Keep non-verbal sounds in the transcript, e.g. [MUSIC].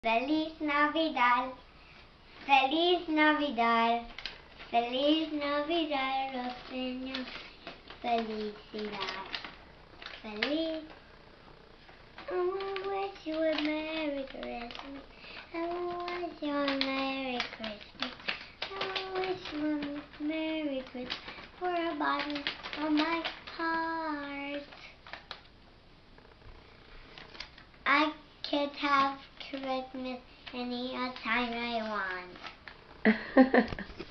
Feliz Navidad. Feliz Navidad. Feliz Navidad, los niños. Felicidad. Feliz. I wish you a Merry Christmas. I wish you a Merry Christmas. I wish you a Merry Christmas for a bottom of my heart. I could have Christmas any time I want. [LAUGHS]